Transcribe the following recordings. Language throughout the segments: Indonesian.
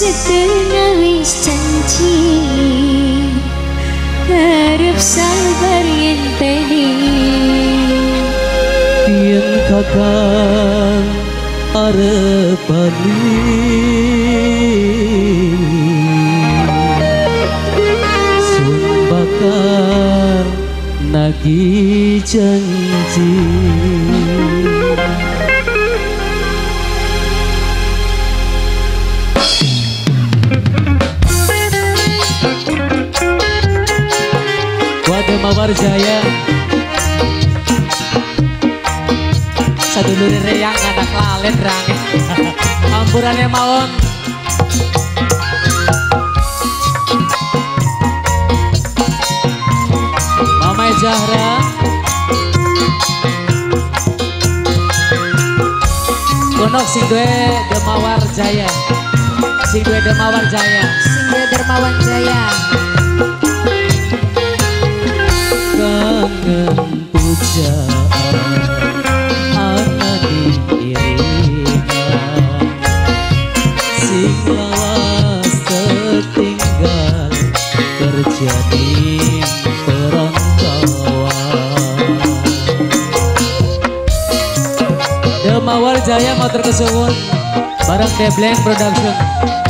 setengah wis janji. Harap sabar yang tadi. Tien kakang arepani Sun bakal nagi janji Mawar Jaya Sadulur reyang anak lalet range. Ampurannya mawon. Mama Zahra Gunok sing duwe Demawar Jaya. Sing duwe Demawar Jaya. Singga Dermawan Jaya Mawar Jaya mau terkesuwun bareng Deblen Production.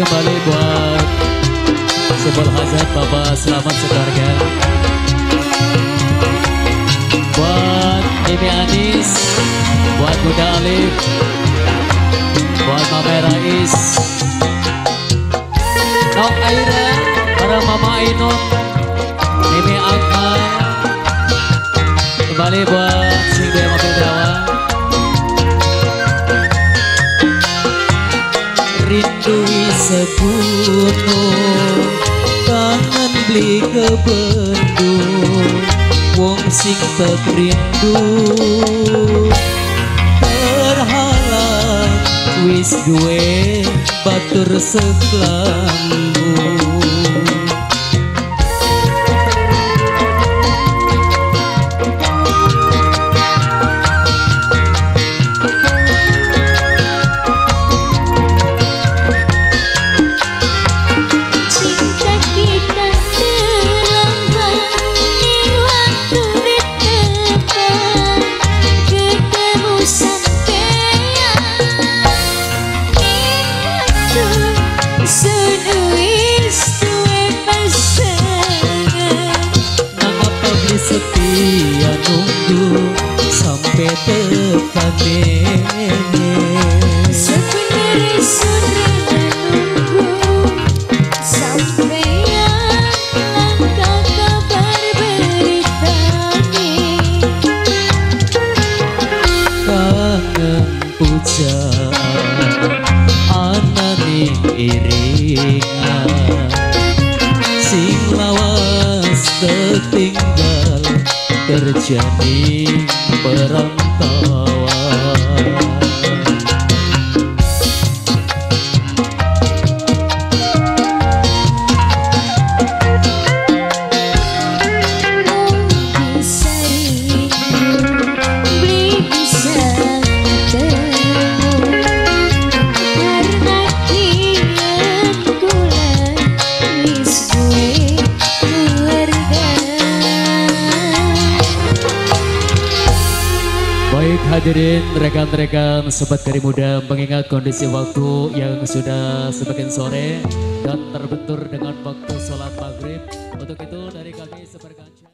kembali buat Sebel Hazard Bapak Selamat Sekeluarga. Buat Mimi Anis Buat Bunda Alif Buat Mama Rais. Nok Aira Para Mama Ainun Mimi Akmal. Kembali buat sepuluh Tangan beli kebendung Wong sing tak rindu Terhalang Wis duwe Batur sekelanggung Iya nunggu sampai tepatnya terjadi perantauan Baik hadirin rekan-rekan sobat kari muda mengingat kondisi waktu yang sudah semakin sore dan terbentur dengan waktu sholat maghrib. Untuk itu dari kami seberkaca.